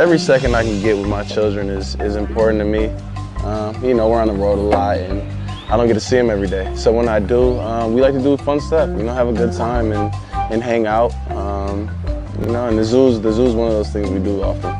Every second I can get with my children is, is important to me. Um, you know, we're on the road a lot and I don't get to see them every day. So when I do, um, we like to do fun stuff, you know, have a good time and, and hang out. Um, you know, and the zoo's, the zoo's one of those things we do often.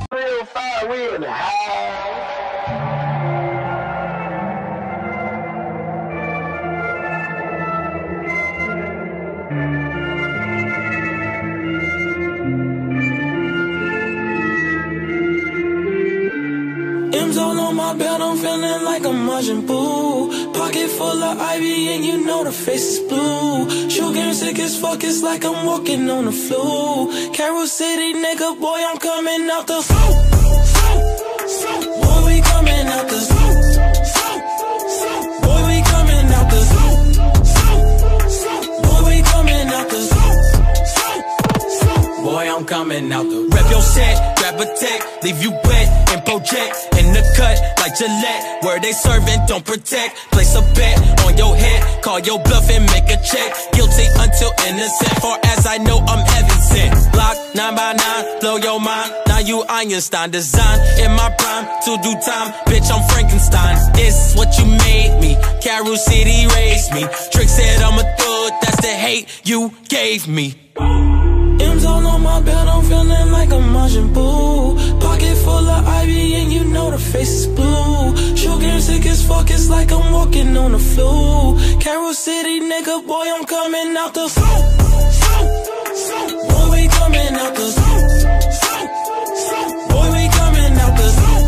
M's all on my belt, I'm feeling like a Martian boo. Pocket full of ivy, and you know the face is blue. Sugar sick as fuck, it's like I'm walking on the flu. Carol City, nigga, boy, I'm coming out the flow. Boy, we coming out the flow. Boy, we coming out the flow. Boy, we coming out the flow. Boy, I'm coming out the Rep your set, tech, leave you wet and project in the cut like Gillette. Where they serving, don't protect. Place a bet on your head, call your bluff and make a check. Guilty until innocent, far as I know, I'm heaven sent. Block nine by nine, blow your mind. Now you Einstein, design in my prime to do time. Bitch, I'm Frankenstein. This what you made me. Carol City raised me. Trick said I'm a thug, that's the hate you gave me. M's all on my belt, I'm feeling like a Martian boo. Pocket full of ivy, and you know the face is blue. Sugar sick as fuck, it's like I'm walking on the flu. Carol City, nigga, boy, I'm coming out the flow. Boy, we coming out the flow. Boy, we coming out the flow.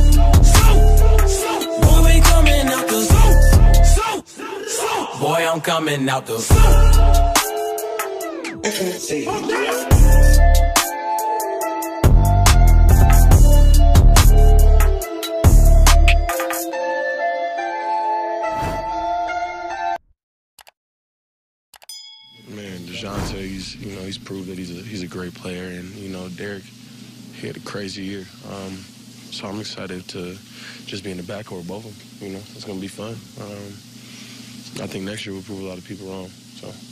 Boy, we coming out the flow. Boy, I'm coming out the flow. Dejounte, he's you know he's proved that he's a he's a great player, and you know Derek, he had a crazy year. Um, so I'm excited to just be in the backcourt both of them. You know, it's gonna be fun. Um, I think next year we'll prove a lot of people wrong. So.